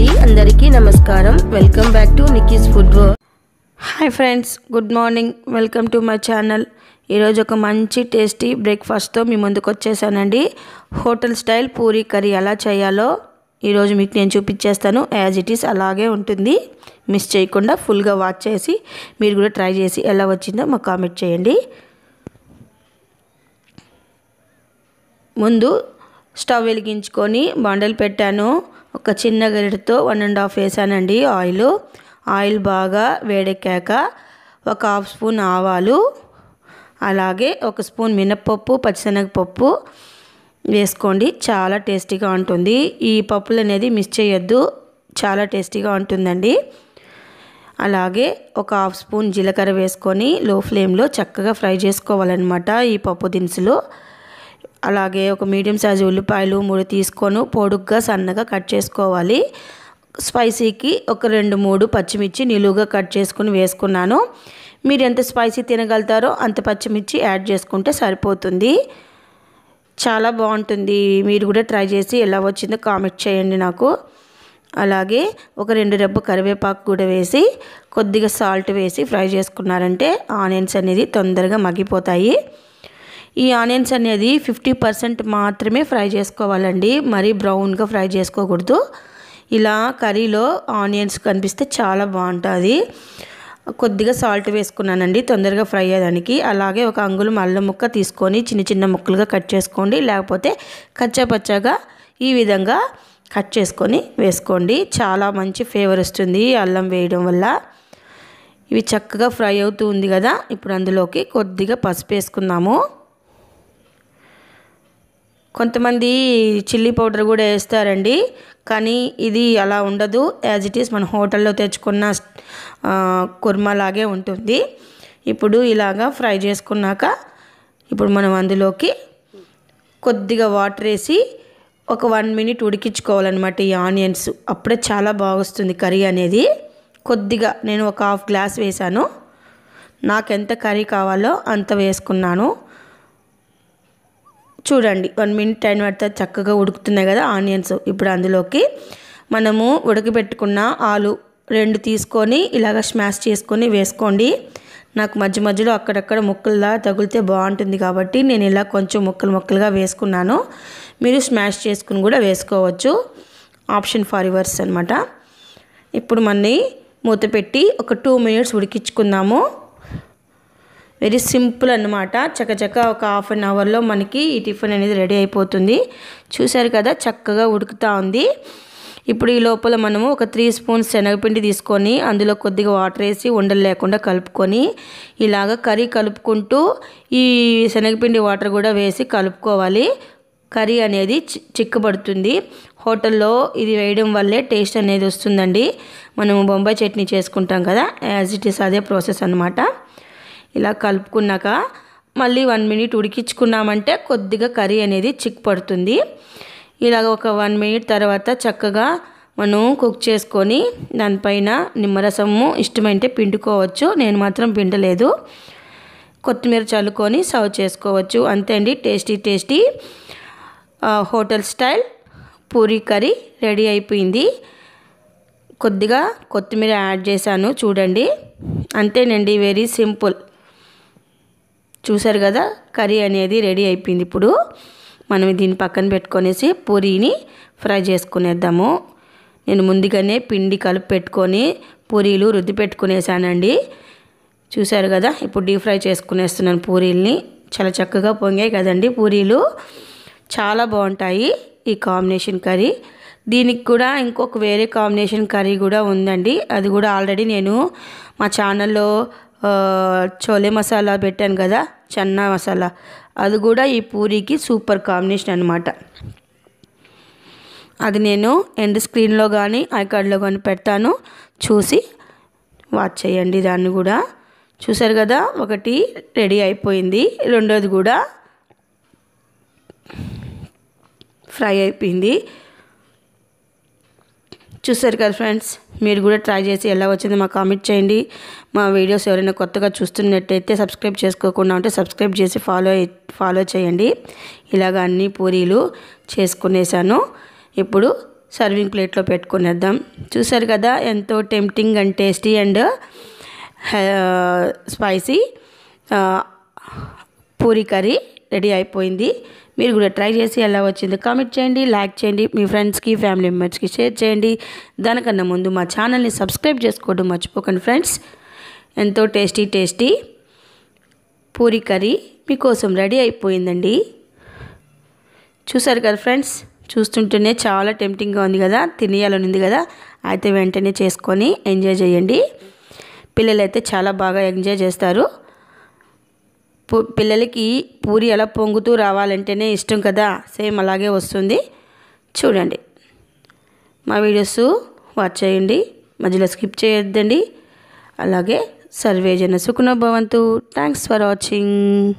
అండి. అందరికీ నమస్కారం. Welcome back to Nikki's food hi friends good morning welcome to my channel ఈరోజు ఒక మంచి టేస్టీ బ్రేక్ఫాస్ట్తో మీ ముందుకు వచ్చేసానండి. హోటల్ స్టైల్ పూరీ కర్రీ ఎలా చేయాలో ఈరోజు మీకు నేను చూపించేస్తాను. యాజ్ ఇట్ ఈస్ అలాగే ఉంటుంది. మిస్ చేయకుండా ఫుల్గా వాచ్ చేసి మీరు కూడా ట్రై చేసి ఎలా వచ్చిందో మాకు కామెంట్ చేయండి. ముందు స్టవ్ వెలిగించుకొని బండలు పెట్టాను. ఒక చిన్న గరిటతో వన్ అండ్ హాఫ్ వేసానండి ఆయిల్. ఆయిల్ బాగా వేడెక్కాక ఒక హాఫ్ స్పూన్ ఆవాలు అలాగే ఒక స్పూన్ మినప్పప్పు పచ్చిశనగపప్పు వేసుకోండి. చాలా టేస్టీగా ఉంటుంది. ఈ పప్పులు అనేది మిస్ చేయొద్దు. చాలా టేస్టీగా ఉంటుందండి. అలాగే ఒక హాఫ్ స్పూన్ జీలకర్ర వేసుకొని లో ఫ్లేమ్లో చక్కగా ఫ్రై చేసుకోవాలన్నమాట ఈ పప్పు దినుసులు. అలాగే ఒక మీడియం సైజు ఉల్లిపాయలు మూడు తీసుకొని పొడుగ్గా సన్నగా కట్ చేసుకోవాలి. స్పైసీకి ఒక రెండు మూడు పచ్చిమిర్చి నిలువుగా కట్ చేసుకుని వేసుకున్నాను. మీరు ఎంత స్పైసీ తినగలుగుతారో అంత పచ్చిమిర్చి యాడ్ చేసుకుంటే సరిపోతుంది. చాలా బాగుంటుంది. మీరు కూడా ట్రై చేసి ఎలా వచ్చిందో కామెంట్ చేయండి నాకు. అలాగే ఒక రెండు రెబ్బ కరివేపాకు కూడా వేసి కొద్దిగా సాల్ట్ వేసి ఫ్రై చేసుకున్నారంటే ఆనియన్స్ అనేది తొందరగా మగ్గిపోతాయి. ఈ ఆనియన్స్ అనేది ఫిఫ్టీ పర్సెంట్ మాత్రమే ఫ్రై చేసుకోవాలండి. మరీ బ్రౌన్గా ఫ్రై చేసుకోకూడదు. ఇలా కర్రీలో ఆనియన్స్ కనిపిస్తే చాలా బాగుంటుంది. కొద్దిగా సాల్ట్ వేసుకున్నానండి తొందరగా ఫ్రై అయ్యేదానికి. అలాగే ఒక అంగుళం అల్లం ముక్క తీసుకొని చిన్న చిన్న ముక్కలుగా కట్ చేసుకోండి. లేకపోతే కచ్చాపచ్చాగా ఈ విధంగా కట్ చేసుకొని వేసుకోండి. చాలా మంచి ఫ్లేవర్ వస్తుంది అల్లం వేయడం వల్ల. ఇవి చక్కగా ఫ్రై అవుతూ ఉంది కదా. ఇప్పుడు అందులోకి కొద్దిగా పసుపు వేసుకుందాము. కొంతమంది చిల్లీ పౌడర్ కూడా వేస్తారండి. కానీ ఇది అలా ఉండదు. యాజ్ ఇట్ ఈస్ మన హోటల్లో తెచ్చుకున్న కుర్మా లాగే ఉంటుంది. ఇప్పుడు ఇలాగా ఫ్రై చేసుకున్నాక ఇప్పుడు మనం అందులోకి కొద్దిగా వాటర్ వేసి ఒక వన్ మినిట్ ఉడికించుకోవాలన్నమాట ఈ ఆనియన్స్. అప్పుడే చాలా బాగొస్తుంది కర్రీ అనేది. కొద్దిగా నేను ఒక హాఫ్ గ్లాస్ వేసాను నాకు ఎంత కర్రీ కావాలో అంత వేసుకున్నాను. చూడండి. వన్ మినిట్ టైం పడితే చక్కగా ఉడుకుతున్నాయి కదా ఆనియన్స్ ఇప్పుడు అందులోకి. మనము ఉడకబెట్టుకున్న ఆలు రెండు తీసుకొని ఇలాగ స్మాష్ చేసుకొని వేసుకోండి. నాకు మధ్య మధ్యలో అక్కడక్కడ ముక్కలుగా తగిలితే బాగుంటుంది కాబట్టి నేను ఇలా కొంచెం ముక్కలు ముక్కలుగా వేసుకున్నాను. మీరు స్మాష్ చేసుకుని కూడా వేసుకోవచ్చు. ఆప్షన్ ఫర్ రివర్స్ అనమాట ఇప్పుడు మనీ మూత పెట్టి ఒక టూ మినిట్స్ ఉడికించుకుందాము. వెరీ సింపుల్ అనమాట చకచక ఒక హాఫ్ అన్ అవర్లో మనకి ఈ టిఫిన్ అనేది రెడీ అయిపోతుంది. చూసారు కదా చక్కగా ఉడుకుతూ ఉంది. ఇప్పుడు ఈ లోపల మనము ఒక త్రీ స్పూన్స్ శనగపిండి తీసుకొని అందులో కొద్దిగా వాటర్ వేసి ఉండలు లేకుండా కలుపుకొని ఇలాగ కర్రీ కలుపుకుంటూ ఈ శనగపిండి వాటర్ కూడా వేసి కలుపుకోవాలి. కర్రీ అనేది చిక్కబడుతుంది. హోటల్లో ఇది వేయడం వల్లే టేస్ట్ అనేది వస్తుందండి. మనము బొంబాయి చట్నీ చేసుకుంటాం కదా యాజ్ ఇట్ ఈస్ అదే ప్రాసెస్ అనమాట ఇలా కలుపుకున్నాక మళ్ళీ వన్ మినిట్ ఉడికించుకున్నామంటే కొద్దిగా కర్రీ అనేది చిక్ పడుతుంది ఇలాగ ఒక వన్ మినిట్ తర్వాత చక్కగా మనం కుక్ చేసుకొని దానిపైన నిమ్మరసము ఇష్టమైతే పిండుకోవచ్చు. నేను మాత్రం పిండలేదు. కొత్తిమీర చల్లుకొని సర్వ్ చేసుకోవచ్చు. అంతే అండి. Tasty tasty hotel style puri curry ready అయిపోయింది. కొద్దిగా కొత్తిమీర యాడ్ చేశాను. చూడండి. అంతేనండి. Very simple. చూసారు కదా కర్రీ అనేది రెడీ అయిపోయింది. ఇప్పుడు మనం దీన్ని పక్కన పెట్టుకొనేసి పూరీని ఫ్రై చేసుకునేద్దాము. నేను ముందుగానే పిండి కలిపి పెట్టుకొని పూరీలు రుద్ది పెట్టుకునేసానండి. చూశారు కదా ఇప్పుడు డీప్ ఫ్రై చేసుకునేస్తున్నాను పూరీల్ని. చాలా చక్కగా పొంగాయి కదండి పూరీలు. చాలా బాగుంటాయి ఈ కాంబినేషన్ కర్రీ. దీనికి కూడా ఇంకొక వేరే కాంబినేషన్ కర్రీ కూడా ఉందండి. అది కూడా ఆల్రెడీ నేను మా ఛానల్లో చోలే మసాలా పెట్టాను కదా చన్నా మసాలా. అది కూడా ఈ పూరీకి సూపర్ కాంబినేషన్ అనమాట అది నేను ఎండ్ స్క్రీన్లో కానీ ఐకార్డ్లో కానీ పెడతాను. చూసి వాచ్ చేయండి దాన్ని కూడా. చూసారు కదా ఒకటి రెడీ అయిపోయింది. రెండోది కూడా ఫ్రై అయిపోయింది. చూసారు కదా ఫ్రెండ్స్ మీరు కూడా ట్రై చేసి ఎలా వచ్చిందో మాకు కామెంట్ చేయండి. మా వీడియోస్ ఎవరైనా కొత్తగా చూస్తున్నట్టయితే సబ్స్క్రైబ్ చేసుకోకుండా ఉంటే సబ్స్క్రైబ్ చేసి ఫాలో ఫాలో చేయండి. ఇలాగ అన్ని పూరీలు చేసుకునేసాను. ఇప్పుడు సర్వింగ్ ప్లేట్లో పెట్టుకునేద్దాం. చూసారు కదా ఎంతో tempting and tasty and spicy puri curry. Ready అయిపోయింది. మీరు కూడా ట్రై చేసి ఎలా వచ్చింది కామెంట్ చేయండి లైక్ చేయండి మీ ఫ్రెండ్స్కి ఫ్యామిలీ మెంబర్స్కి షేర్ చేయండి. దానికన్నా ముందు మా ఛానల్ని సబ్స్క్రైబ్ చేసుకోవడం మర్చిపోకండి ఫ్రెండ్స్. ఎంతో టేస్టీ టేస్టీ పూరి కర్రీ మీకోసం రెడీ అయిపోయిందండి. చూసారు కదా ఫ్రెండ్స్ చూస్తుంటేనే చాలా టెంప్టింగ్గా ఉంది కదా తినేయాలని ఉంది కదా అయితే వెంటనే చేసుకొని ఎంజాయ్ చేయండి. పిల్లలైతే చాలా బాగా ఎంజాయ్ చేస్తారు. పిల్లలకి పూరి ఎలా పొంగుతూ రావాలంటేనే ఇష్టం కదా. సేమ్ అలాగే వస్తుంది. చూడండి. మా వీడియోస్ వాచ్ చేయండి. మధ్యలో స్కిప్ చేయొద్దండి. అలాగే సర్వేజన సుఖనో భవంతు. Thanks for watching